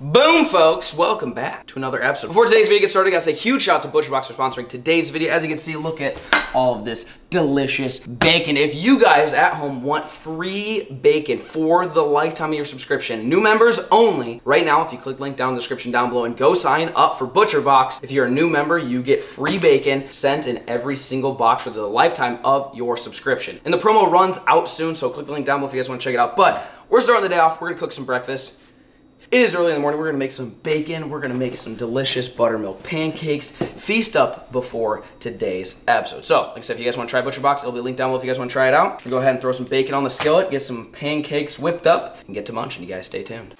Boom, folks! Welcome back to another episode. Before today's video gets started, I gotta say huge shout out to ButcherBox for sponsoring today's video. As you can see, look at all of this delicious bacon. If you guys at home want free bacon for the lifetime of your subscription, new members only, right now, if you click link down in the description down below and go sign up for ButcherBox, if you're a new member, you get free bacon sent in every single box for the lifetime of your subscription. And the promo runs out soon, so click the link down below if you guys want to check it out. But we're starting the day off. We're gonna cook some breakfast. It is early in the morning. We're gonna make some bacon. We're gonna make some delicious buttermilk pancakes. Feast up before today's episode. So, like I said, if you guys wanna try ButcherBox, it'll be linked down below if you guys wanna try it out. Go ahead and throw some bacon on the skillet, get some pancakes whipped up, and get to munching. You guys stay tuned.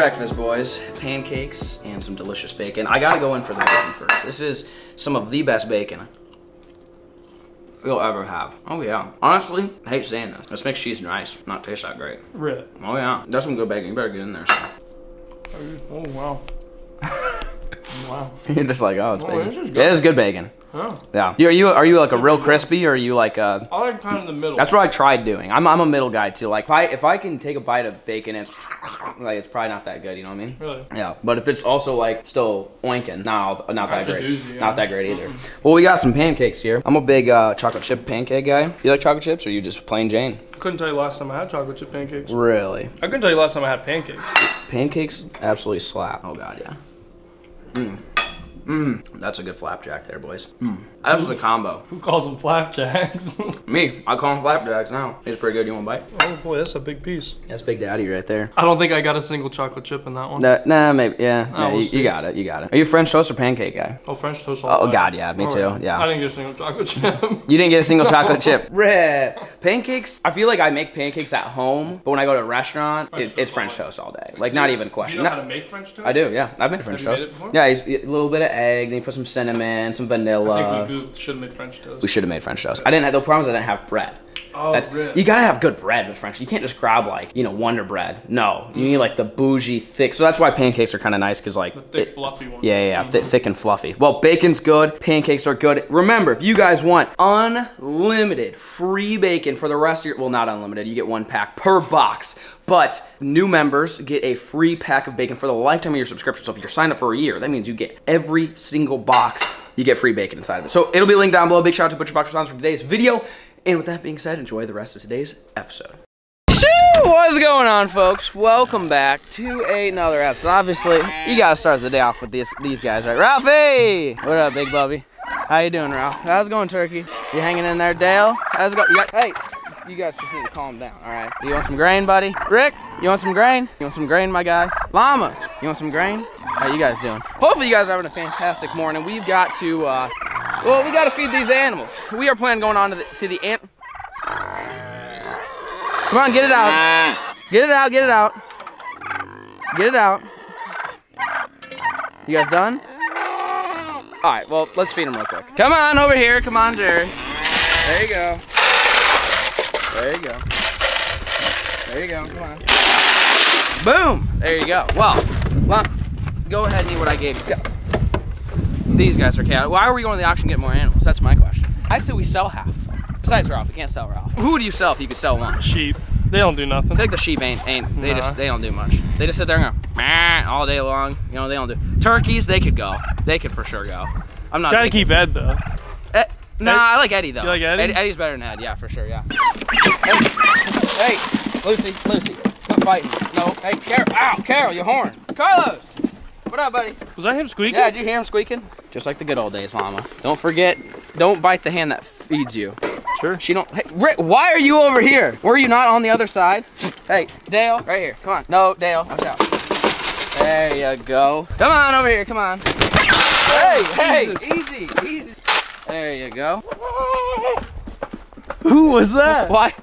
Breakfast, boys. Pancakes and some delicious bacon. I gotta go in for the bacon first. This is some of the best bacon you'll ever have. Oh yeah. Honestly, I hate saying this. This makes cheese and rice not taste that great. Really? Oh yeah. That's some good bacon. You better get in there. So. Oh, wow. wow. You're just like, oh, it's Oh, bacon. this is good. bacon. Oh. Yeah. You, are you are you like a real crispy or are you like uh I like kind of the middle. that's what I tried doing. I'm, I'm a middle guy too. Like if I if I can take a bite of bacon and it's like it's probably not that good, you know what I mean? Really? Yeah, but if it's also like still oinking, no, not that great. doozy, yeah. Not that great either. Well, we got some pancakes here. I'm a big uh, chocolate chip pancake guy. You like chocolate chips or you just plain Jane? Couldn't tell you last time I had chocolate chip pancakes. Really? I couldn't tell you last time I had pancakes. Pancakes absolutely slap. Oh god, yeah. Mmm. Mmm. That's a good flapjack there, boys. Mmm. That's the combo. Who calls them flapjacks? Me, I call them flapjacks now. It's pretty good. You want a bite? oh boy, that's a big piece. That's Big Daddy right there. I don't think I got a single chocolate chip in that one. Nah, nah maybe. Yeah. Oh, nah, we'll you, you got it. You got it. Are you a French toast or pancake guy? Oh, French toast. all Oh, day. God, yeah, me All too, yeah. I didn't get a single chocolate chip. You didn't get a single chocolate chip. Reh. Pancakes. I feel like I make pancakes at home, but when I go to a restaurant, French it, it's French toast all day. Like not even a Do question. you know No- how to make French toast? I do. Yeah, I've made French you made toast. it before? Yeah, he's, a little bit of egg. Then you put some cinnamon, some vanilla. We. Should have made French toast. We should have made French toast. I didn't have the problem is I didn't have bread. Oh, That's, rip. you gotta have good bread with French. You can't just grab like you know Wonder Bread. No, you need like the bougie, thick. So that's why pancakes are kind of nice because like The thick, it- fluffy one. Yeah, yeah, yeah. Mhm. thi- thick and fluffy. Well, bacon's good. Pancakes are good. Remember, if you guys want unlimited free bacon for the rest of your, well, not unlimited. You get one pack per box. But new members get a free pack of bacon for the lifetime of your subscription. So if you're signed up for a year, that means you get every single box. You get free bacon inside of it. So it'll be linked down below. Big shout out to Butcher ButcherBox for today's video. And with that being said, enjoy the rest of today's episode. What's going on, folks? Welcome back to another episode. Obviously, you gotta start the day off with these these guys, right? Ralphie! What up, big bubby? How you doing, Ralph? How's it going, Turkey? You hanging in there, Dale? How's it going? Got, hey, you guys just need to calm down, all right? You want some grain, buddy? Rick, you want some grain? You want some grain, my guy? Llama, you want some grain? How you guys doing? Hopefully, you guys are having a fantastic morning. We've got to, uh, well, we got to feed these animals. We are planning going on to the, to the ant. Come on, get it out. Get it out, get it out. Get it out. You guys done? All right, well, let's feed them real quick. Come on over here. Come on, Jerry. There you go. There you go. There you go. Come on. Boom. There you go. Well, well go ahead and eat what I gave you. Go. These guys are chaotic. Why are we going to the auction and get more animals? That's my question. I say we sell half. Besides Ralph, we can't sell Ralph. Who would you sell if you could sell one? Sheep. They don't do nothing. I think the sheep ain't ain't they Nah. just they don't do much. They just sit there and go "Meh," all day long. You know they don't do. Turkeys they could go. They could for sure go. I'm not. Gotta keep Ed though. Ed, Nah, I like Eddie though. You like Eddie? Eddie's better than Ed, yeah, for sure, yeah. Hey, hey, Lucy, Lucy, quit fighting. No, hey, Carol, ow, Carol, your horn. Carlos, what up, buddy? Was that him squeaking? Yeah, did you hear him squeaking? Just like the good old days, Llama. Don't forget, don't bite the hand that feeds you. Sure. She don't. Hey, Rick, why are you over here? Were you not on the other side? Hey, Dale, right here. Come on. No, Dale, watch out. There you go. Come on over here. Come on. Hey, hey, Jesus. easy, easy. There you go. Who was that? Why?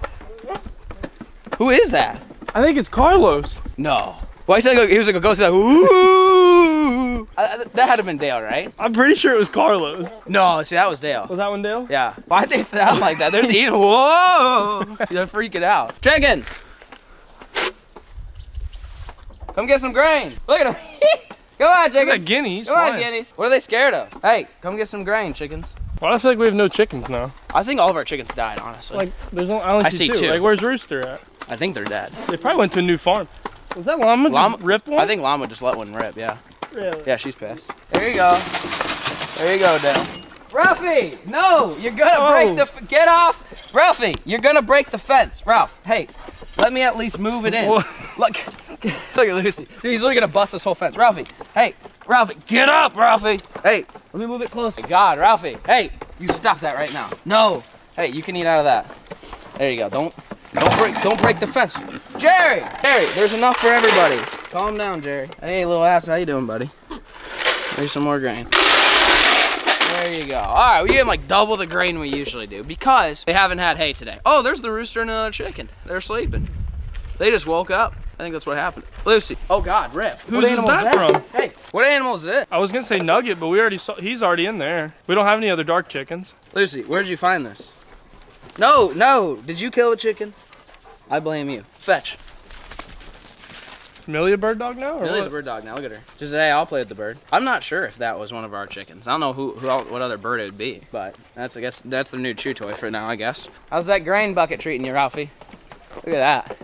Who is that? I think it's Carlos. No. Why said he was like a ghost? Like, Ooh. I- that had to have been Dale, right? I'm pretty sure it was Carlos. No, see, that was Dale. Was that one Dale? Yeah. Why'd they sound like that? There's eating. Whoa! They're freaking out. Chickens! Come get some grain. Look at them. Go on, chickens. guineas. Come on, guineas. What are they scared of? Hey, come get some grain, chickens. Do I feel like we have no chickens now? I think all of our chickens died, honestly. Like, there's no. I only I see, see two. two. Like, where's Rooster at? I think they're dead. They probably went to a new farm. Was that llama, Llama- just rip one? I think Llama just let one rip, yeah. Really? Yeah, she's pissed. There you go. There you go, Dale. Ralphie, no, you're gonna Oh. break the, get off. Ralphie, you're gonna break the fence. Ralph, hey, let me at least move it in. What? Look, look at Lucy. Dude, he's literally gonna bust this whole fence. Ralphie, hey, Ralphie, get up, Ralphie. Hey, let me move it closer. God, Ralphie, hey, you stop that right now. No, hey, you can eat out of that. There you go. Don't, don't break, don't break the fence. Jerry, Jerry, there's enough for everybody. Calm down, Jerry. Hey, little ass, how you doing, buddy? There's some more grain. Go. All right, we them like double the grain we usually do because they haven't had hay today. Oh, there's the rooster and another chicken. They're sleeping. They just woke up. I think that's what happened. Lucy. Oh God, Rip. Whose is that from? Hey, what animal is it? I was gonna say Nugget, but we already saw. He's already in there. We don't have any other dark chickens. Lucy, where did you find this? No, no. Did you kill the chicken? I blame you. Fetch. Amelia bird dog now? Or Millie's a what? bird dog now. Look at her. Just hey, I'll play with the bird. I'm not sure if that was one of our chickens. I don't know who, who el- what other bird it would be, but that's I guess that's the new chew toy for now. I guess. How's that grain bucket treating you, Ralphie? Look at that.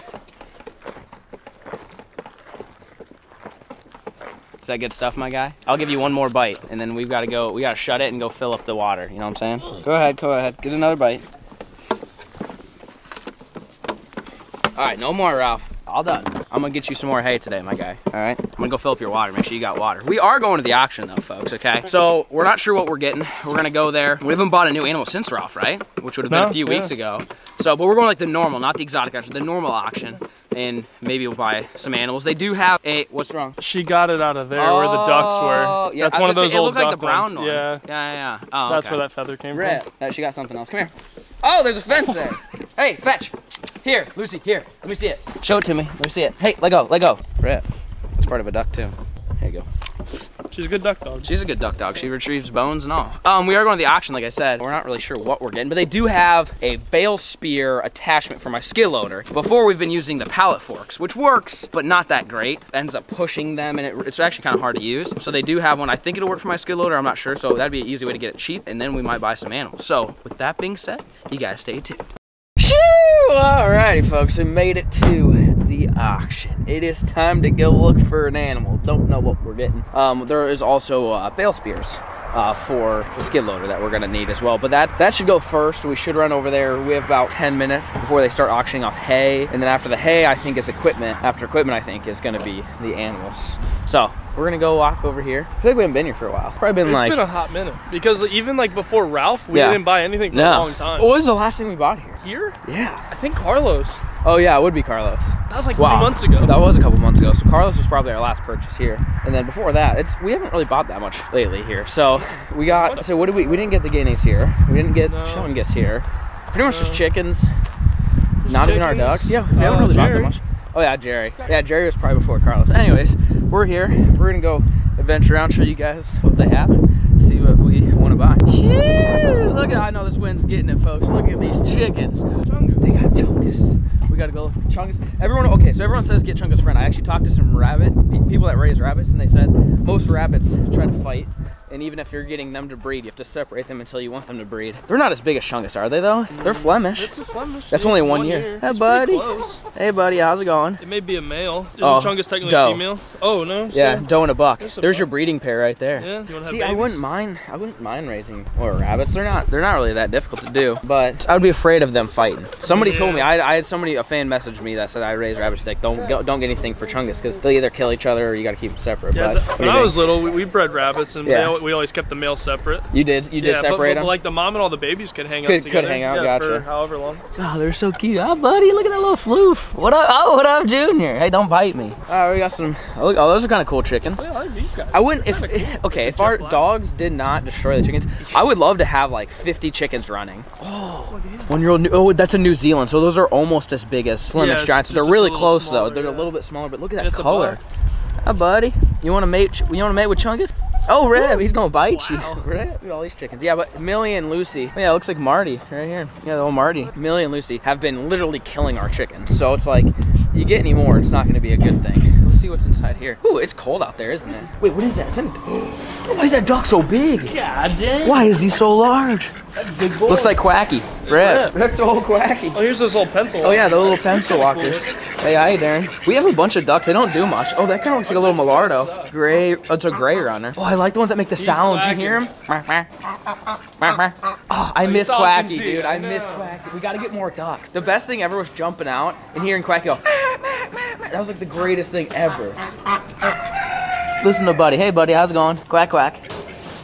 Is that good stuff, my guy? I'll give you one more bite, and then we've got to go. We got to shut it and go fill up the water. You know what I'm saying? Go ahead, go ahead. Get another bite. All right, no more, Ralph. All done. I'm gonna get you some more hay today, my guy. All right. I'm gonna go fill up your water. Make sure you got water. We are going to the auction though, folks. Okay. So we're not sure what we're getting. We're gonna go there. We haven't bought a new animal since Ralph, right? Which would have been No, a few yeah. weeks ago. So, but we're going like the normal, not the exotic auction, the normal auction, and maybe we'll buy some animals. They do have a. What's wrong? She got it out of there where the ducks Oh, were. Yeah, That's one of those say, old It looked like the brown ones. one. Yeah. Yeah, yeah. yeah. Oh, That's okay. where that feather came Rip. from. Uh, she got something else. Come here. Oh, there's a fence there. hey, fetch. Here, Lucy, here. Let me see it. Show it to me. Let me see it. Hey, let go, let go. Rip. That's part of a duck too. There you go. She's a good duck dog. She's a good duck dog. She retrieves bones and all. Um, we are going to the auction, like I said. We're not really sure what we're getting, but they do have a bale spear attachment for my skid loader. Before we've been using the pallet forks, which works, but not that great. Ends up pushing them, and it, it's actually kind of hard to use. So they do have one. I think it'll work for my skid loader. I'm not sure. So that'd be an easy way to get it cheap, and then we might buy some animals. So with that being said, you guys stay tuned. Shoo! Alrighty, folks, we made it to the auction. It is time to go look for an animal. Don't know what we're getting. Um, there is also uh, bale spears uh, for the skid loader that we're gonna need as well. But that that should go first. We should run over there. We have about 10 minutes before they start auctioning off hay, and then after the hay, I think is equipment. After equipment, I think is gonna be the animals. So we're gonna go walk over here. I feel like we haven't been here for a while. Probably been It's like been a hot minute because even like before Ralph, we Yeah. didn't buy anything for no. a long time. What was the last thing we bought here? Here? Yeah. I think Carlos. Oh yeah, it would be Carlos. That was like Wow. three months ago. That was a couple months ago. So Carlos was probably our last purchase here. And then before that, it's we haven't really bought that much lately here. So we got so what did we we didn't get the guineas here. We didn't get No. showing gifts here. Pretty much just chickens. Just Not even our ducks. Yeah, we haven't Uh, really bought that much. Oh yeah, Jerry. Yeah, Jerry was probably before Carlos. Anyways, we're here. We're gonna go adventure around, show you guys what they have, see what we want to buy. Shoo! Look at I know this wind's getting it, folks. Look at these chickens. They got Chungus. We gotta go Chungus. Everyone, okay, so everyone says get Chungus friend. I actually talked to some rabbit people that raise rabbits, and they said most rabbits try to fight And even if you're getting them to breed, you have to separate them until you want them to breed. They're not as big as Chungus, are they though? They're mm, Flemish. It's a Flemish. That's yeah, only it's one year. Hey, It's buddy. Hey buddy, how's it going? It may be a male. Isn't Oh, Chungus technically doe. a female? Oh no. Yeah, so- doe and a buck. There's a There's your breeding pair right there. Yeah. You wanna have See, I wouldn't mind. I wouldn't mind raising more rabbits. They're not. They're not really that difficult to do. But I would be afraid of them fighting. Somebody told me. I, I had somebody, a fan, messaged me that said I raise rabbits. She's like, don't go, don't get anything for chungus because they'll either kill each other or you got to keep them separate. Yeah, but th- what do when I was little, we, we bred rabbits, and Yeah. They al- we always kept the male separate. you did. You did yeah, separate but, them. like the mom and all the babies could hang Could- out could together. hang out, yeah, gotcha. For however long. Oh, they're so cute. Oh, buddy, look at that little floof. What up? Oh, what up, Junior? Hey, don't bite me. Oh, we got some. Oh, look, oh those are kind of cool chickens. Oh, yeah, I like these guys. I wouldn't if Kinda cool. okay if our black. dogs did not destroy the chickens. I would love to have like 50 chickens running. Oh, one year old. Oh, that's a New Zealand, so those are almost as big as Flemish it's- giants. it's They're really close smaller, though. They're a little bit smaller, but look at that It's color. buck. Hi, ah, buddy. You want to mate? You want to mate with Chungus? Oh, Reb, he's gonna bite Wow. you. Reb, look at all these chickens. Yeah, but Millie and Lucy. Oh, yeah, it looks like Marty right here. Yeah, the old Marty. Millie and Lucy have been literally killing our chickens. So it's like, you get any more, it's not gonna be a good thing. Let's see what's inside here. Ooh, it's cold out there, isn't it? Wait, what is that? Is that why is that duck so big? God dang. Why is he so large? That's a big boy. Looks like Quacky. Reb. Reb. That's the whole Quacky. Oh, here's this little pencil. Oh yeah, the little pencil walkers. Hey, hi, Darren. We have a bunch of ducks. They don't do much. Oh, that kind of looks like a little mulardo. Gray. Oh, it's a gray runner. Oh, I like the ones that make the sounds. You hear them? Oh, I miss Quacky, dude. I I miss. Quacky. We gotta get more ducks. The best thing ever was jumping out and hearing Quacky go. That was like the greatest thing ever. Listen to Buddy. Hey, Buddy, how's it going? Quack, quack.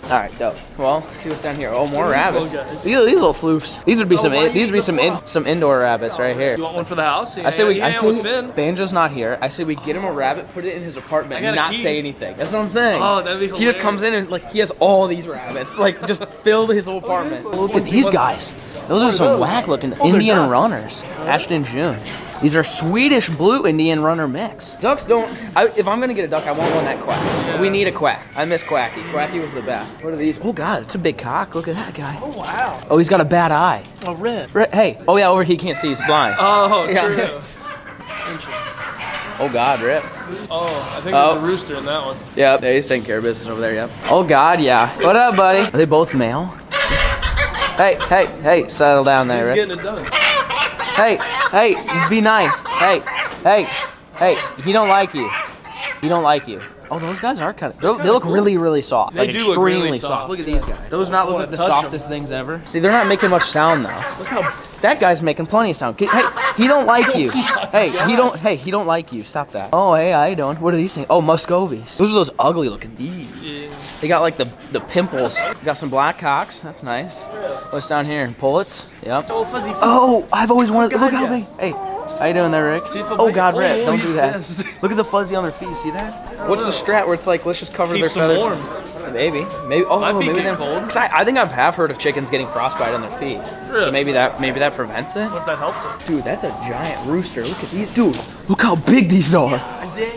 All right, dope. Well, see what's down here. Oh, more rabbits. These, these little floofs. These would be Oh, some. In, these would be some in, some indoor rabbits right here. You want one for the house? I say we. You I hang out with say. Banjo's not here. I say we get him a rabbit, put it in his apartment, and not say anything. That's what I'm saying. Oh, that'd be He just comes in and like he has all these rabbits, like just fill his whole oh, apartment. Oh. Look at these guys. Those are some whack looking Indian runners. Ashton June. These are Swedish blue Indian runner mix. Ducks don't. I, if I'm gonna get a duck, I won't want one that quack. Yeah. We need a quack. I miss Quacky. Quacky was the best. What are these? Oh God, it's a big cock. Look at that guy. Oh wow. Oh, he's got a bad eye. Oh, red. Re- Hey. Oh yeah, over here he can't see. He's blind. Oh, Yeah. true. Oh God, Rip. Oh, I think Oh. there's a rooster in that one. Yep, yeah, he's taking care of business over there, yep. Oh God, yeah. What up, buddy? Are they both male? Hey, hey, hey, settle down there, He's Rick. getting it done. Hey, hey, be nice. Hey, hey, hey, he don't like you. He don't like you. Oh, those guys are kind of, they look really, really soft. They like do look extremely really soft. soft, Look at these guys. Those not look like the touch 'em. softest things ever. See, they're not making much sound though. Look how That guy's making plenty of sound. Hey, he don't like you. Hey, he don't. Hey, he don't like you. Stop that. Oh, hey, how you doing? What are these things? Oh, Muscovies. Those are those ugly looking. Eee. yeah. They got like the the pimples. Got some black cocks. That's nice. What's down here? Pullets. Yep. Oh, fuzzy. Oh, I've always wanted. Look how big. Hey, how you doing there, Rick? See if I'll Oh God. Rick, Oh, don't do that. Look at the fuzzy on their feet. See that? What's the strat where it's like, let's just cover their them feathers? warm. Maybe, maybe. Oh, My feet maybe get cold. 'cause I, I think I've have heard of chickens getting frostbite on their feet. So maybe that maybe that prevents it. What if that helps it? Dude, that's a giant rooster. Look at these. Dude, look how big these are.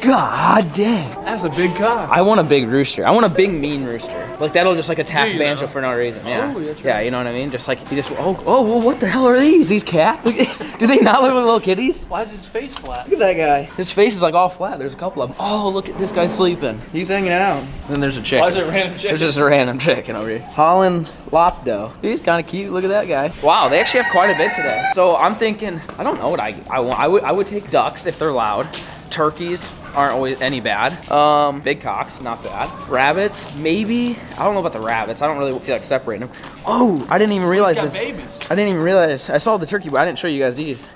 God dang. That's a big cock. I want a big rooster. I want a big mean rooster. Like that'll just like attack Do banjo now? for no reason. Yeah. Oh, that's Yeah, you know what I mean? Just like he just oh oh well, what the hell are these? These cats? Do they not look like little kitties? Why is his face flat? Look at that guy. His face is like all flat. There's a couple of them. Oh, look at this guy sleeping. He's hanging out. Then there's a chick. Why is it random chicken? There's just a random chicken over here. Holland Lop doe. He's kind of cute. Look at that guy. Wow, they actually have quite a bit today. So I'm thinking, I don't know what I I want. I would I would take ducks if they're loud. Turkeys aren't always any bad. Um, big cocks, not bad. Rabbits, maybe. I don't know about the rabbits. I don't really feel like separating them. Oh, I didn't even realize this. babies. I didn't even realize. I saw the turkey, but I didn't show you guys these.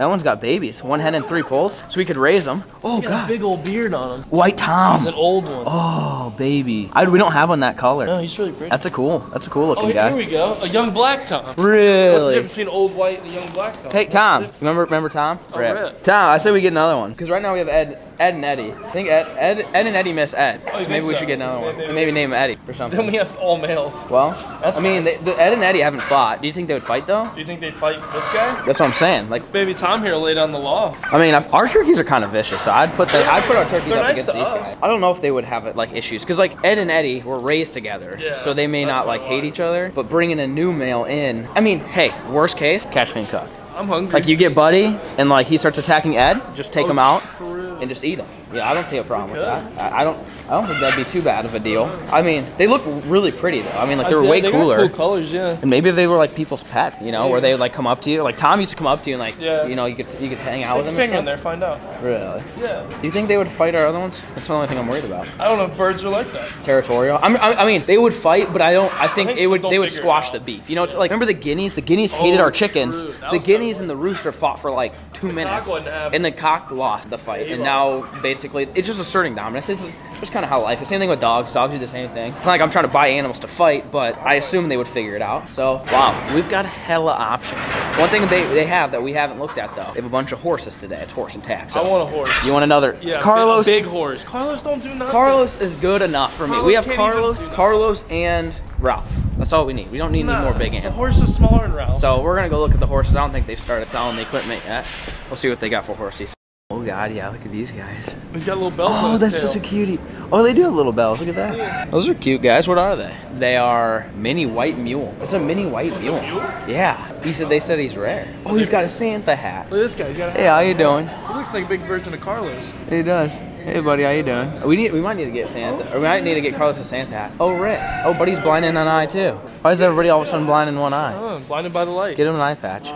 That one's got babies. One head and three poles, so we could raise them. Oh He's got a god. big old beard on him. White Tom. He's an old one. Oh baby. I, we don't have one that color. No, he's really pretty. That's a cool. That's a cool looking oh, guy. here we go. A young black Tom. Really? What's the difference between old white and a young black Tom? Hey Tom, remember remember Tom? Oh, Rip. Rip. Tom, I said we get another one because right now we have Ed, Ed and Eddie. I think Ed, Ed, Ed and Eddie miss Ed. Oh, so maybe we so? should get another one. Maybe- maybe name Eddie or something. Then we have all males. Well, That's I mean, they, the Ed and Eddie haven't fought. Do you think they would fight though? Do you think they'd fight this guy? That's what I'm saying. Like, Baby Tom here laid down the law. I mean, our turkeys are kind of vicious, so I'd put the, I'd put our turkeys They're up nice against these us. guys. I don't know if they would have like issues because like Ed and Eddie were raised together, Yeah, so they may not like hate each other. But bringing a new male in, I mean, hey, worst case, catch and cook. I'm hungry. Like you get Buddy and like he starts attacking Ed, just take Oh, him out true. And just eat him. Yeah, I don't see a problem with that. I, I don't. I don't think that'd be too bad of a deal. I mean, they look really pretty though. I mean, like they're uh, I- way they cooler. Cool colors, yeah. And maybe they were like people's pet, you know, where they would like come up to you. Like Tom used to come up to you and like, Yeah. you know, you could you could hang out Put with him. finger in there, find out. Really? Yeah. Do you think they would fight our other ones? That's the only thing I'm worried about. I don't know if birds are like that. Territorial. I mean, I I mean, they would fight, but I don't. I think think it would. they'll would squash the beef. You know, it's like remember the guineas? The guineas hated Oh, our chickens. The guineas and the rooster fought for like two The minutes, and the cock lost the fight. and now now basically, it's just asserting dominance. It's just kind of how life is. Same thing with dogs. Dogs do the same thing. It's not like I'm trying to buy animals to fight, but I assume they would figure it out. So wow, we've got hella options. One thing they they have that we haven't looked at though, they have a bunch of horses today. It's horse and tack. So I want a horse. You want another? yeah, Carlos. Big, big horse. Carlos don't do nothing. Carlos is good enough for me. Carlos we have Carlos. Carlos, and Ralph. That's all we need. We don't need Nah, any more big The animals. horse is smaller than Ralph. So we're gonna go look at the horses. I don't think they've started selling the equipment yet. We'll see what they got for horses. Oh god, yeah, look at these guys. he's got a little bells. Oh, on Oh, that's tail. such a cutie. Oh, they do have little bells. Look at that. Yeah. Those are cute, guys. What are they? They are mini white mule. It's a mini white mule. mule? Yeah. He said they said he's rare. Oh, he's got a Santa hat. Look at this guy. He's got a Hey, how you doing? He looks like a big version of Carlos. He does. Hey, buddy, how you doing? We need. We might need to get Santa, or we might need to get Carlos a Santa hat. Oh, Rick. Oh, buddy's blind in an eye too. Why is everybody all of a sudden blind in one eye? Oh, blinded by the light. Get him an eye patch.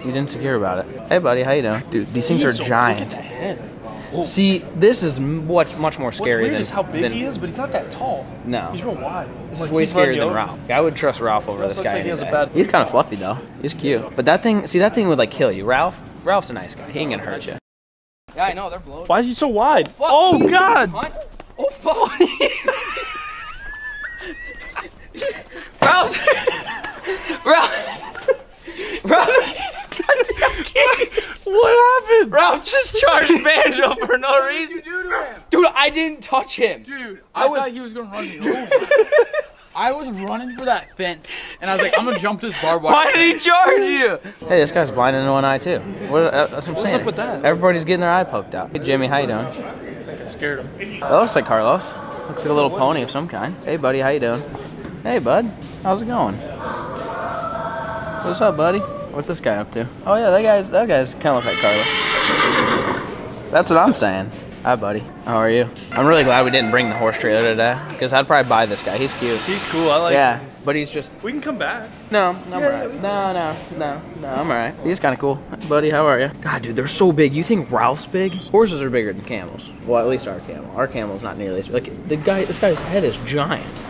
He's insecure about it. Hey, buddy, how you doing? Dude, these things He's are so- giant. Look at the head. See, this is much much more What's scary weird than. is how big than- he is, but he's not that tall. No. He's real wide. This Like, is way he's scarier than. Ralph. I would trust Ralph over This this looks guy. like he has a bad- He's kind of fluffy though. He's cute. But that thing, see, that thing would like kill you. Ralph, Ralph's a nice guy. He ain't gonna hurt you. Yeah, I know they're blowing. Why is he so wide? Oh, oh God! Oh fuck! Ralph! Ralph! Ralph! What happened? Ralph just charged Banjo for no reason. you do to him? Dude, I didn't touch him. Dude, I, was- thought he was gonna run me over. I was running for that fence, and I was like, I'm gonna jump this barbed wire. Why did he charge you? Hey, this guy's blind in one eye too. What, uh, that's what I'm saying. up with that? Everybody's getting their eye poked out. Hey, Jimmy, how you doing? I think I scared him. That looks like Carlos. Looks like a little pony of some kind. Hey, buddy, how you doing? Hey, bud. How's it going? What's up, buddy? What's this guy up to? Oh yeah, that guy's that guy's kind of like Carlos. That's what I'm saying. Hi, buddy. How are you? I'm really glad we didn't bring the horse trailer today, because I'd probably buy this guy. He's cute. He's cool. I like him. Yeah, him. but he's just We can come back. no, no, I'm Yeah, No, no, no, no, I'm alright. He's kind of cool, buddy. How are you? God, dude, they're so big. You think Ralph's big? Horses are bigger than camels. Well, at least our camel. Our camel's not nearly as big. like the guy. This guy's head is giant.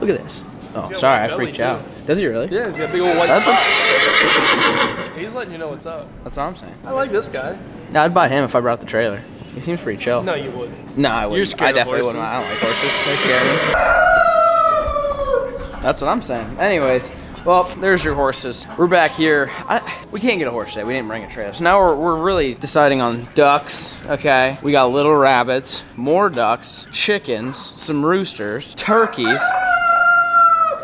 Look at this. Oh, sorry, I freaked too. out. Does he really? Yeah, he's got big old white That's spot. He's letting you know what's up. That's what I'm saying. I like this guy. I'd buy him if I brought the trailer. He seems pretty chill. No, you wouldn't. No, I wouldn't. You're scared I definitely wouldn't. I don't like horses. They scare me. That's what I'm saying. Anyways, well, there's your horses. We're back here. I, we can't get a horse today. We didn't bring a trailer. So now we're, we're really deciding on ducks, okay? We got little rabbits, more ducks, chickens, some roosters, turkeys.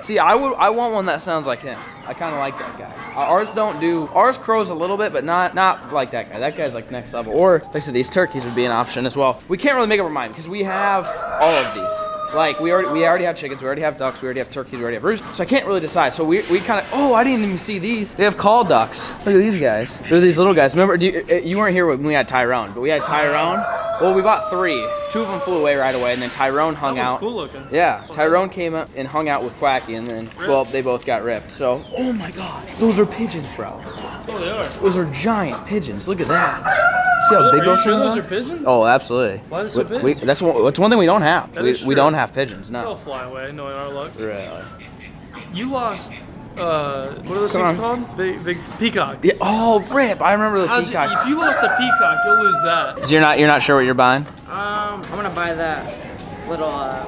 See, I would I want one that sounds like him. I kind of like that guy. Ours don't do ours crows a little bit, but not not like that guy. That guy's like next level. Or like I said, these turkeys would be an option as well. We can't really make up our mind because we have all of these. Like we already we already have chickens, we already have ducks, we already have turkeys, we already have roosters. So I can't really decide. So we, we kind of oh I didn't even see these. They have call ducks. Look at these guys. They're these little guys. Remember do you, uh, you weren't here when we had Tyrone, but we had Tyrone. Well, we bought three. Two of them flew away right away, and then Tyrone hung out. cool looking. Yeah, Tyrone came up and hung out with Quacky, and then well, they both got ripped. So, oh my God, those are pigeons, bro. Oh, they are. Those are giant pigeons. Look at that. See how Are big those things those are? are pigeons? Oh, absolutely. Why are they so We- big? we- that's one. That's one thing we don't have. That We, is we don't have pigeons. They'll No. fly away, knowing our luck. Really? You lost, uh, what are those Come things called? Big, big peacock. Yeah. Oh, rip! I remember the How'd you- peacock. if you lost the peacock, you'll lose that. So you're not you're not sure what you're buying? Um, I'm gonna buy that little uh,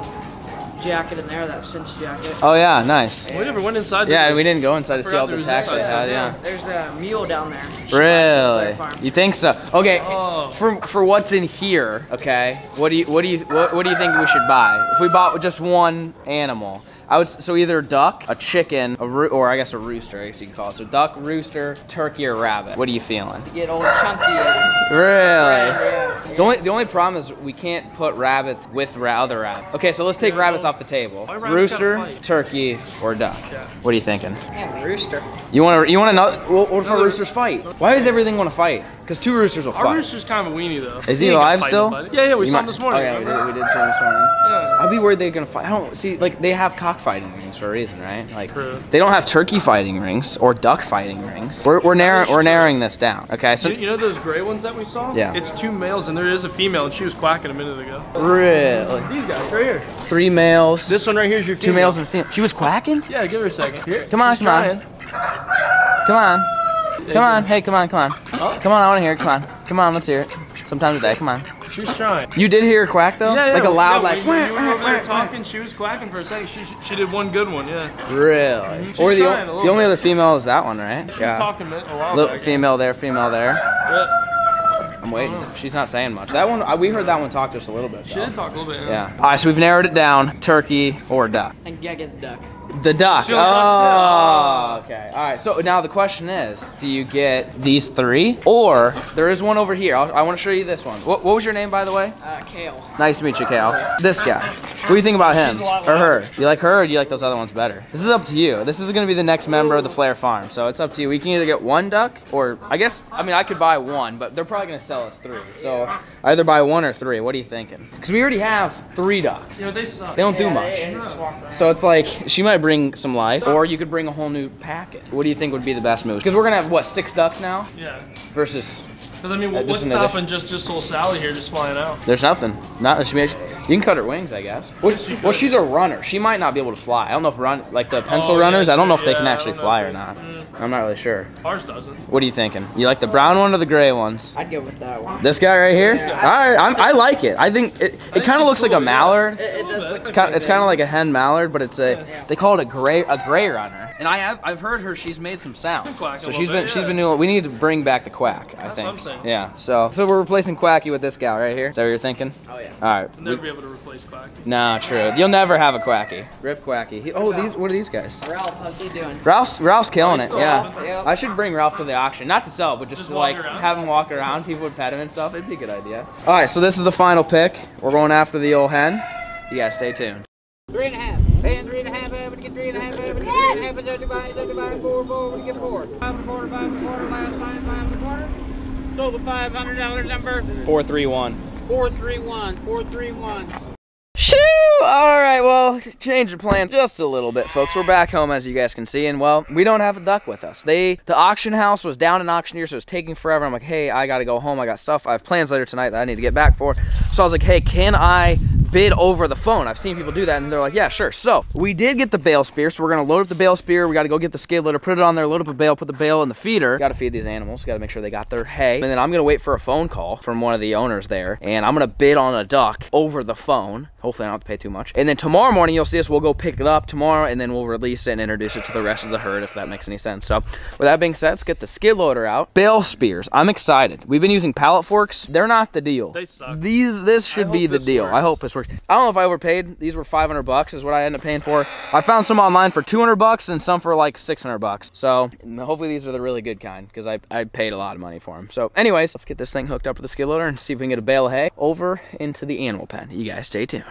jacket in there, that cinch jacket. Oh yeah, nice. We never went inside. Yeah, we didn't go inside to see all the was tack they had. yeah. Yeah. There's a mule down there. Really? You think so? Okay. Oh. For for what's in here, okay? What do you what do you what, what do you think we should buy? If we bought just one animal, I would so either a duck, a chicken, a or I guess a rooster, I guess you could call it. So duck, rooster, turkey, or rabbit. What are you feeling? Get old chunky. Really? The only the only problem is we can't put rabbits with ra- other rabbits. Okay, so let's take Yeah, rabbits off the table. why rabbits gotta Rooster, turkey, or duck. Yeah. What are you thinking? And rooster. You want to you want know what, what if No, roosters fight? Why does everything want to fight? Because two roosters will Our fight. rooster's kind of a weenie though. Is he ain't gonna alive still? nobody. Yeah, yeah, we You saw him this morning. Oh yeah, we did, we did see him this morning. Yeah. I'd be worried they're gonna fight. I don't see like they have cockfighting rings for a reason, right? Like True. they don't have turkey fighting rings or duck fighting rings. We're we're narrowing we're narrowing this down. Okay, so You, you know those gray ones that we saw? Yeah. It's two males and there is a female and she was quacking a minute ago. really These guys right here. three males, This one right here is your female. two female. males and a female. She was quacking. Yeah, give her a second. Here. Come on, she's come on. Come on, come on. Hey, come on, come on, Oh. come on. I want to hear it. Come on, come on. Let's hear it. Sometime today. Come on. She's trying. You did hear her quack though? Yeah, yeah. Like a loud, yeah, like. when you were over there talking, she was quacking for a second. She, she did one good one, yeah. Really? Mm-hmm. She's or the, trying a o- little the only bit. other female is that one, right? She was talking a while Little back. female there, female there. Yeah. I'm waiting. Oh. She's not saying much. That one, we heard that one talk to us a little bit. She though. did talk a little bit. Yeah. All right, so we've narrowed it down: turkey or duck. I gotta get the duck. The duck. Oh, okay. All right. So now the question is, do you get these three, or there is one over here? I'll, I want to show you this one. What, what was your name, by the way? Uh, kale. Nice to meet you, Kale. This guy. What do you think about him She's a lot or her? Do you like her or do you like those other ones better? This is up to you. This is gonna be the next member of the Flair Farm, so it's up to you. We can either get one duck, or I guess I mean I could buy one, but they're probably gonna sell us three. So either buy one or three. What are you thinking? Because we already have three ducks. You know, they suck. They don't do much. they. So it's like she might bring some life, or you could bring a whole new packet. What do you think would be the best move? Because we're gonna have what six ducks now Yeah. versus Because I mean, Uh, what, what's just an stopping just just little Sally here just flying out? There's nothing. Not she makes. You can cut her wings, I guess. Well, Yes, you well, she's a runner. She might not be able to fly. I don't know if run like the pencil Oh, yeah, runners. I don't know if they can actually fly or not. mm. I'm not really sure. Ours doesn't. What are you thinking? You like the brown one or the gray ones? I'd go with that one. This guy right here. Yeah. All right, I'm, I like it. I think it. It kind of she's looks like a cool, yeah. mallard. It, it does look. It's kind, it's kind of like a hen mallard, but it's a. Yeah. They call it a gray a gray runner. And I have I've heard her. She's made some sound. Been quacking So a she's little been bit, she's yeah. been doing. We need to bring back the quack. I That's think. what I'm saying. Yeah. So so we're replacing Quacky with this guy right here. Is that what you're thinking? Oh yeah. All right. I'll never be able to replace Quacky. Nah, true. You'll never have a Quacky. Rip Quacky. He, oh, these. What are these guys? Ralph, how's he doing? Ralph's Ralph's oh, killing Oh, it. he's Yeah. Yep. I should bring Ralph to the auction, not to sell, but just, Just to like around? have him walk around. People would pet him and stuff. It'd be a good idea. All right, so this is the final pick. We're going after the old hen. You guys stay tuned. Three and a half. Paying three and a half, able to get three and a half, able to get three and a half, divide, divide, four, four, to get four. Five and a quarter, five and a quarter, last time, five and a quarter. So the five hundred dollar number, Four, three, one. four three one, four three one. Shoo! All right, well, change of plan just a little bit, folks. We're back home, as you guys can see, and well, we don't have a duck with us. They, the auction house was down in auctioneer, so it was taking forever. I'm like, hey, I gotta go home. I got stuff. I have plans later tonight that I need to get back for. So I was like, hey, can I bid over the phone? I've seen people do that, and they're like, yeah, sure. So we did get the bale spear, so we're gonna load up the bale spear. We gotta go get the skid loader, put it on there, load up a bale, put the bale in the feeder. Gotta feed these animals. Gotta make sure they got their hay, and then I'm gonna wait for a phone call from one of the owners there, and I'm gonna bid on a duck over the phone. Hopefully, I don't have to pay too much. And then tomorrow morning, you'll see us. We'll go pick it up tomorrow, and then we'll release it and introduce it to the rest of the herd, if that makes any sense. So, with that being said, let's get the skid loader out. Bale spears. I'm excited. We've been using pallet forks. They're not the deal. They suck. These, this should be the deal. I hope this works. I don't know if I overpaid. These were 500 bucks, is what I ended up paying for. I found some online for 200 bucks and some for like 600 bucks. So hopefully these are the really good kind because I, I paid a lot of money for them. So, anyways, let's get this thing hooked up with the skid loader and see if we can get a bale of hay over into the animal pen. You guys stay tuned.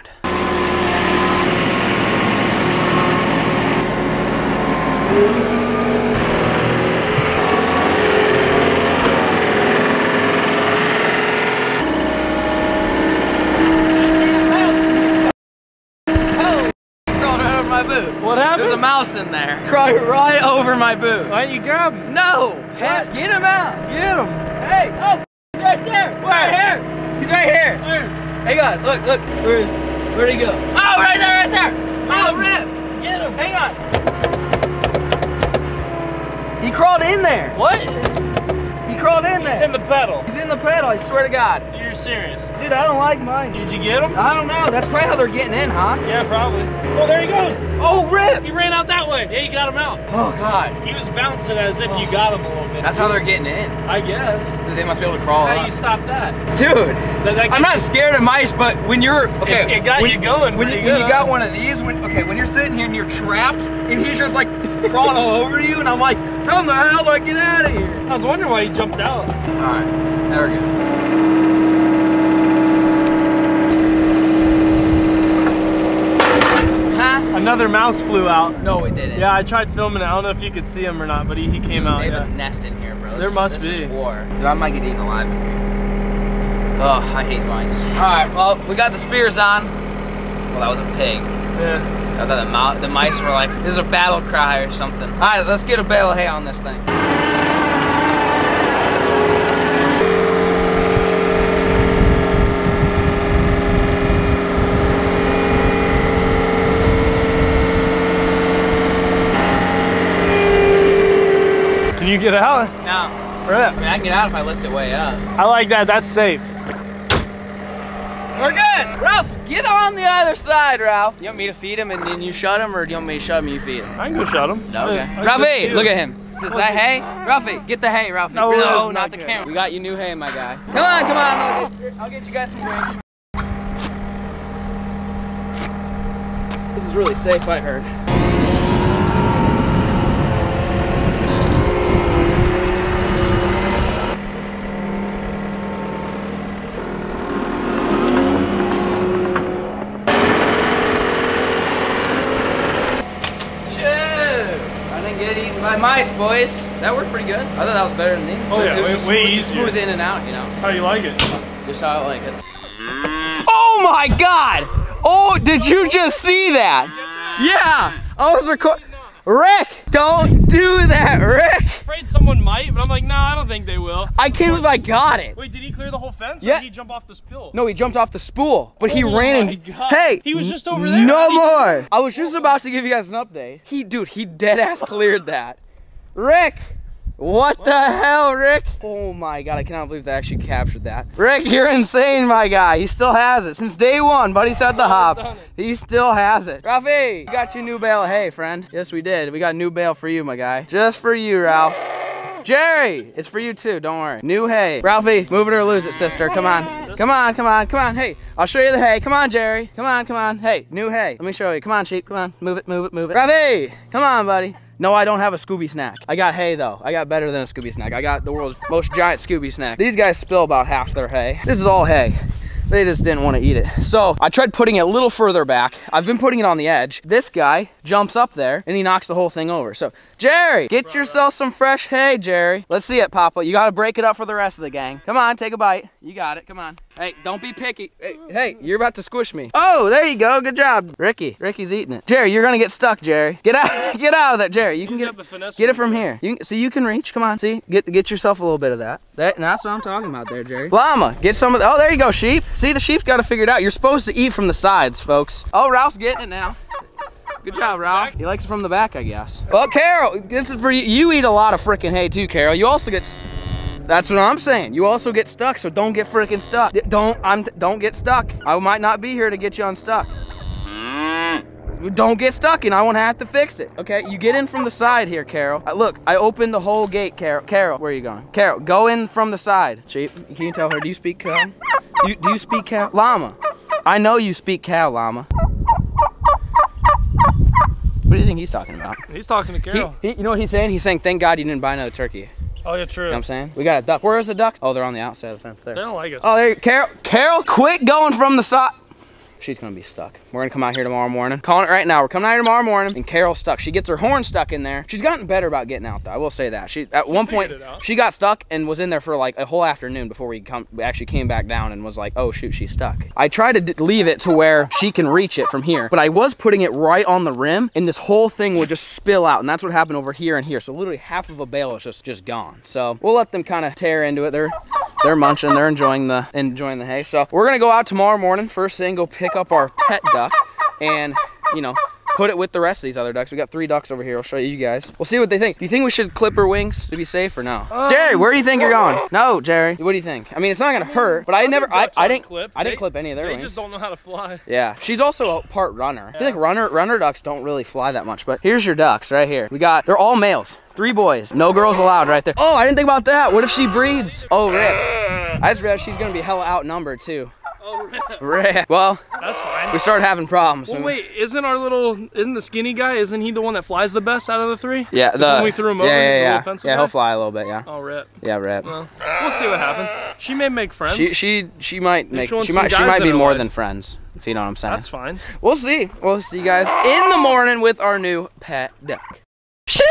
Crawled right over happened? There's a mouse in there. Crawled right over my boot. Why don't you grab him? No! Hey, get him out! Get him. Hey! Oh, he's right there! Right here! He's right here! Hang on, look, look. Where, where'd he go? Oh, right there, right there! Oh, rip! Get him. Hang on. He crawled in there. What? Crawled in He's in the pedal. He's in the pedal, I swear to God. You're serious. Dude, I don't like mine. Did you get him? I don't know. That's probably how they're getting in, huh? Yeah, probably. Oh, there he goes. Oh, rip! He ran out that way. Yeah, you got him out. Oh, God. He was bouncing as if you got him a little bit. That's how they're getting in. I guess. They must be able to crawl out. How up. you stop that? Dude, That- that I'm not scared of mice, but when you're okay, It- it got when, you going When, you- when you got huh? one of these, when okay, when you're sitting here and you're trapped, and he's just like crawling all over you, and I'm like, how the hell do I get out of here? I was wondering why he jumped out. All right, there we go. Ha Another mouse flew out. No, it didn't. Yeah, I tried filming it. I don't know if you could see him or not, but he, he came out. They have Yeah. a nest in here, bro. There This- must this be. Is war. Dude, I might get eaten alive in here. Ugh, I hate mice. All right, well, we got the spears on. Well, that was a pig. Yeah. I thought the, the mice were like, this is a battle cry or something. All right, let's get a bale of hay on this thing. Can you get out? Now, Rip. I mean, I can get out if I lift it way up. I like that. That's safe. We're good. Ralph, get on the other side, Ralph. You want me to feed him and then you shut him, or do you want me to shut him and you feed him? I can go shut him. Okay. I- I Ralphie, look at him. Is that hay? Ralphie, get the hay, Ralphie. No, No, it is not not the good. camera. We got you new hay, my guy. Come on, come on. I'll get, I'll get you guys some drinks. This is really safe, I heard. Shoo! I didn't get eaten by mice, boys. That worked pretty good. I thought that was better than these. Oh, yeah, it was way- way smooth, easier. smooth in and out, you know. How you like it? Just how I like it. Oh my god! Oh, did you just see that? Yeah! I was recording. Rick! Don't do that, Rick! I'm Afraid someone might, but I'm like, nah, I don't think they will. I can't believe I got it. Wait, did he clear the whole fence? Yeah. Or did he jump off the spool? No, he jumped off the spool, but he Oh ran and God. hey, He was just over there. No more. I was just about to give you guys an update. He, dude, he dead ass cleared that. Rick, what the hell, Rick? Oh my god, I cannot believe they actually captured that. Rick, you're insane, my guy. He still has it since day one. Buddy said the hops. He still has it. Ralphie, you got your new bale of hay, friend. Yes, we did. We got new bale for you, my guy. Just for you, Ralph. Jerry, it's for you too, don't worry. New hay. Ralphie, move it or lose it, sister. Come on. Come on, come on, come on. Hey, I'll show you the hay. Come on, Jerry. Come on, come on. Hey, new hay. Let me show you. Come on, sheep. Come on. Move it, move it, move it. Ralphie, come on, buddy. No, I don't have a Scooby snack. I got hay though. I got better than a Scooby snack. I got the world's most giant Scooby snack. These guys spill about half their hay. This is all hay. They just didn't want to eat it. So I tried putting it a little further back. I've been putting it on the edge. This guy jumps up there and he knocks the whole thing over. So Jerry, get yourself some fresh hay, Jerry. Let's see it, Papa. You got to break it up for the rest of the gang. Come on, take a bite. You got it. Come on. Hey, don't be picky. Hey, hey, you're about to squish me. Oh, there you go. Good job, Ricky. Ricky's eating it. Jerry, you're gonna get stuck, Jerry. Get out. Get out of there, Jerry. You can get got the finesse Get it from here. You so you can reach. Come on, see, get get yourself a little bit of that. That that's what I'm talking about there, Jerry. Llama, get some of. The, oh, there you go, sheep. See, the sheep's got to figure it out. You're supposed to eat from the sides, folks. Oh, Ralph's getting it now. Good job, Ralph. He likes it from the back, I guess. Well, Carol, this is for you. You eat a lot of freaking hay too, Carol. You also get, that's what I'm saying. You also get stuck, so don't get freaking stuck. Don't I'm don't get stuck. I might not be here to get you unstuck. Don't get stuck and I won't have to fix it. Okay, you get in from the side here, Carol. Uh, look, I opened the whole gate, Carol. Carol, where are you going? Carol, go in from the side. Sheep, can you tell her, do you speak cow? Do you, do you speak cow? Llama. I know you speak cow, llama. What do you think he's talking about? He's talking to Carol. he, you know what he's saying? He's saying, thank God you didn't buy another turkey. You oh yeah, true. know what I'm saying? We got a duck. Where's the ducks? Oh, they're on the outside of the fence there. They don't like us. Oh, there, Carol, Carol, quit going from the side. She's gonna be stuck. We're gonna come out here tomorrow morning. Calling it right now. We're coming out here tomorrow morning, and Carol's stuck. She gets her horn stuck in there. She's gotten better about getting out, though. I will say that. She at one point figured it out. she got stuck and was in there for like a whole afternoon before we come. We actually came back down and was like, oh shoot, she's stuck. I tried to leave it to where she can reach it from here, but I was putting it right on the rim, and this whole thing would just spill out, and that's what happened over here and here. So literally half of a bale is just just gone. So we'll let them kind of tear into it. They're they're munching, they're enjoying the enjoying the hay. So we're gonna go out tomorrow morning. First thing, go pick up our pet duck, and you know. Put it with the rest of these other ducks. We got three ducks over here. I'll show you guys. We'll see what they think. Do you think we should clip her wings to be safe or no? Um, Jerry, where do you think you're going? No, Jerry. What do you think? I mean, it's not gonna hurt, but I never, I, I didn't, clip. I didn't They- clip any of their They wings. just don't know how to fly. Yeah, she's also a part runner. I feel like runner runner ducks don't really fly that much, but here's your ducks right here. We got they're all males, three boys, no girls allowed right there. Oh, I didn't think about that. What if she breeds? Oh, rip. I just realized she's gonna be hella outnumbered too. Oh, rip. Rip. Well, That's fine. we started having problems. Well, wait, isn't our little, isn't the skinny guy, isn't he the one that flies the best out of the three? Yeah, The one we threw him yeah, over, the Yeah, yeah, yeah. guy? He'll fly a little bit. Yeah, Oh, rip. yeah, rip. Well, we'll see what happens. She may make friends. She she she might make she she might she might be more life. than friends. If you know what I'm saying. That's fine. We'll see. We'll see you guys in the morning with our new pet duck. Shoo!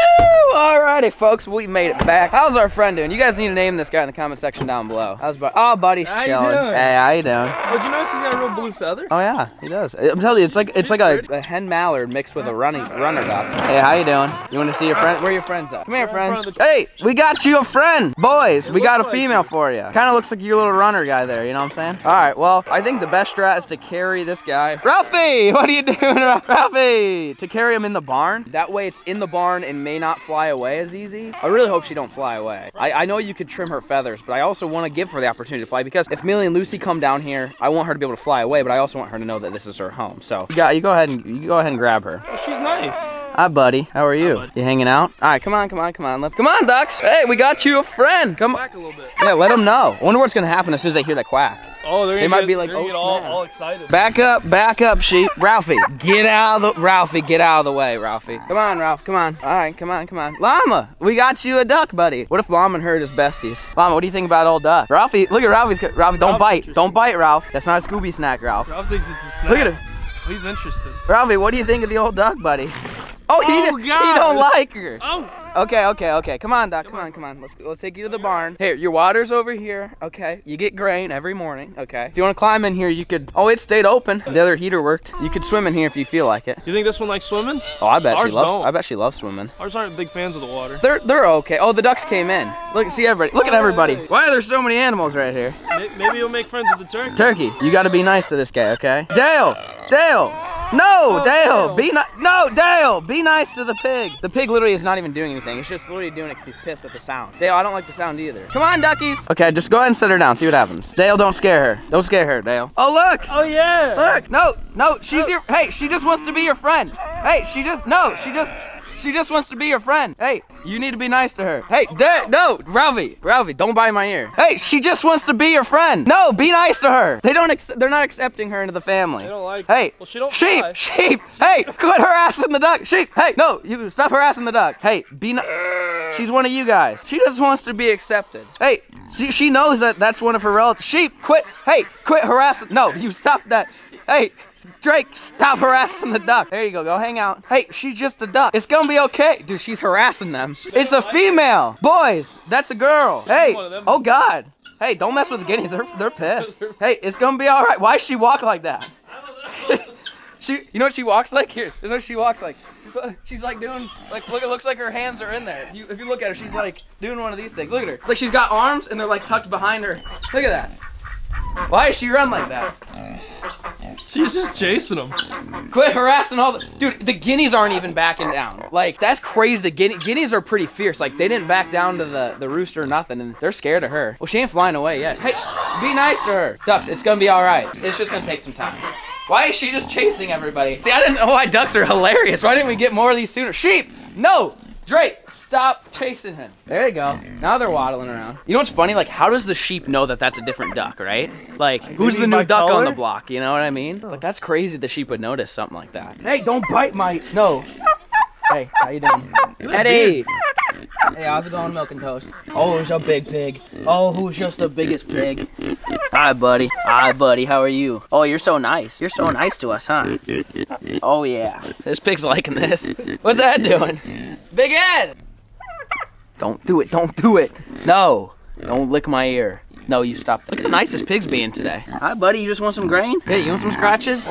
Alrighty, folks, we made it back. How's our friend doing? You guys need to name this guy in the comment section down below. How's bu- oh, buddy's How you doing? Hey, how you doing? Oh, did you notice he's got a real blue feather? Oh yeah, he does. I'm telling you, it's like it's She's like a, a hen mallard mixed with a running runner duck. Hey, how you doing? You want to see your friend? Where are your friends at? Come here, friends. Hey, we got you a friend, boys. we got a like female it. for you. Kind of looks like your little runner guy there. You know what I'm saying? All right. Well, I think the best strat is to carry this guy. Ralphie, what are you doing, Ralphie? To carry him in the barn. That way, it's in the barn and may not fly away as easy. I really hope she don't fly away. I, I know you could trim her feathers, but I also want to give her the opportunity to fly because if Millie and Lucy come down here, I want her to be able to fly away, but I also want her to know that this is her home. So you got you go ahead and you go ahead and grab her. Oh, she's nice. Hi, buddy. How are you? buddy. You hanging out? All right, come on, come on, come on. Come on, ducks. Hey, we got you a friend. Come on. Back a little bit. Yeah, let them know. I wonder what's gonna happen as soon as they hear that quack. Oh, they're They might get, be like, "Oh, all, all excited. Back up, back up, sheep. Ralphie, get out of the Ralphie, get out of the way, Ralphie. Come on, Ralph, come on. All right, come on, come on. Llama, we got you a duck, buddy. What if Llama and her just besties? Llama, what do you think about old duck? Ralphie, look at Ralphie's. Ralphie, don't Ralph's bite. Don't bite, Ralph. That's not a Scooby snack, Ralph. Ralph thinks it's a snack. Look at him. He's interested. Ralphie, what do you think of the old duck, buddy? Oh, he, Oh, he don't like her. Oh, Okay, okay, okay. Come on, Doc. Come on, come on. Let's let's take you to the barn. Here, your water's over here. Okay. You get grain every morning. Okay. If you want to climb in here, you could. Oh, it stayed open. The other heater worked. You could swim in here if you feel like it. you think this one likes swimming? Oh, I bet Ours she loves. don't. I bet she loves swimming. Ours aren't big fans of the water. They're they're okay. Oh, the ducks came in. Look, see everybody. Look at everybody. Why are there so many animals right here? Maybe you'll make friends with the turkey. Turkey, you got to be nice to this guy, okay? Dale, Dale, no, oh, Dale, Dale. be nice. No, Dale, be nice to the pig. The pig literally is not even doing anything. It's just literally doing it because he's pissed at the sound. Dale, I don't like the sound either. Come on, duckies. Okay, just go ahead and sit her down. See what happens. Dale, don't scare her. Don't scare her, Dale. Oh look, Oh yeah. look. No, no, she's oh. your. Hey, she just wants to be your friend. Hey, she just no, she just. She just wants to be your friend. Hey, you need to be nice to her. Hey, da- no, Ralphie, Ralphie, don't bite my ear. Hey, she just wants to be your friend. No, be nice to her. They don't. They're not accepting her into the family. They don't like. Hey, Well, she don't sheep, fly. sheep. Hey, quit harassing the duck. Sheep. Hey, no, you stop harassing the duck. Hey, be nice. She's one of you guys. She just wants to be accepted. Hey, she, she knows that that's one of her relatives. Sheep, quit. Hey, quit harassing. No, you stop that. Hey. Drake, stop harassing the duck. There you go, go hang out. Hey, she's just a duck. It's gonna be okay. Dude, she's harassing them. It's a female. Boys, that's a girl. Hey, one of them. oh God. Hey, don't mess with the guineas. They're, they're pissed. Hey, it's gonna be all right. Why does she walk like that? she, you know what she walks like? Here, this is what she walks like. She's, she's like doing, like, look, it looks like her hands are in there. If you, if you look at her, she's like doing one of these things. Look at her. It's like she's got arms and they're like tucked behind her. Look at that. Why does she run like that? She's just chasing him. Quit harassing all the dude. The guineas aren't even backing down. Like that's crazy. The guinea, guineas are pretty fierce. Like they didn't back down to the the rooster or nothing, and they're scared of her. Well, she ain't flying away yet. Hey, be nice to her, ducks. It's gonna be all right. It's just gonna take some time. Why is she just chasing everybody? See, I didn't know why ducks are hilarious. Why didn't we get more of these sooner? Sheep, no. Drake, stop chasing him. There you go. Now they're waddling around. You know what's funny? Like, how does the sheep know that that's a different duck, right? Like, who's the new by duck on the block? You know what I mean? Like, that's crazy the sheep would notice something like that. Hey, don't bite my. No. Hey, how you doing? Eddie. Hey, how's it going, Milk and Toast? Oh, who's a big pig? Oh, who's just the biggest pig? Hi, buddy. Hi, buddy. How are you? Oh, you're so nice. You're so nice to us, huh? Oh, yeah. This pig's liking this. What's that doing? Big Ed! Don't do it. Don't do it. No. Don't lick my ear. No, you stop. Look at the nicest pig's being today. Hi, buddy. You just want some grain? Hey, you want some scratches?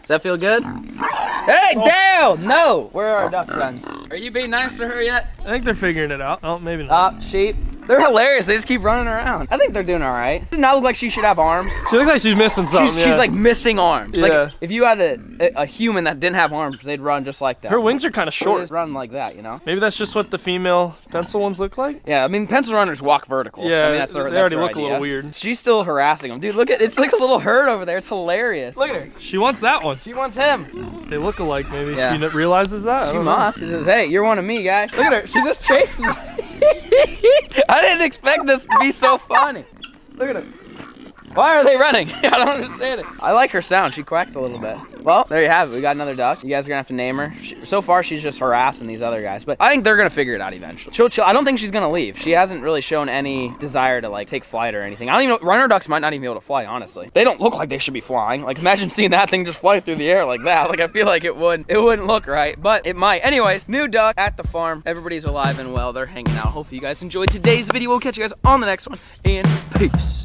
Does that feel good? Hey, Dale! No! Where are our duck friends? Are you being nice to her yet? I think they're figuring it out. Oh, maybe not. Uh, sheep. They're hilarious. They just keep running around. I think they're doing all right. Does not look like she should have arms. she looks like she's missing She's, something. she's yeah. like missing arms. Yeah. Like if you had a, a, a human that didn't have arms, they'd run just like that. her wings are kind of They short. just run like that, you know? Maybe that's just what the female pencil ones look like. Yeah, I mean pencil runners walk vertical. Yeah, I mean, that's their, they that's already their look a little weird. She's still harassing them. dude. Look at it's like a little herd over there. It's hilarious. Look at her. She wants that one. She wants him. They look alike. Maybe Yeah. she realizes that. She don't know. must. She says, "Hey, you're one of me, guy." Look at her. She just chases. I didn't expect this to be so funny. Look at her. Why are they running? I don't understand it. I like her sound. She quacks a little bit. Well, there you have it. We got another duck. You guys are gonna have to name her. She, so far, she's just harassing these other guys, but I think they're gonna figure it out eventually. She'll chill. I don't think she's gonna leave. She hasn't really shown any desire to like take flight or anything. I don't even know. Runner ducks might not even be able to fly, honestly. They don't look like they should be flying. Like imagine seeing that thing just fly through the air like that. Like I feel like it would. It wouldn't look right, but it might. Anyways, new duck at the farm. Everybody's alive and well. They're hanging out. Hopefully you guys enjoyed today's video. We'll catch you guys on the next one, and peace.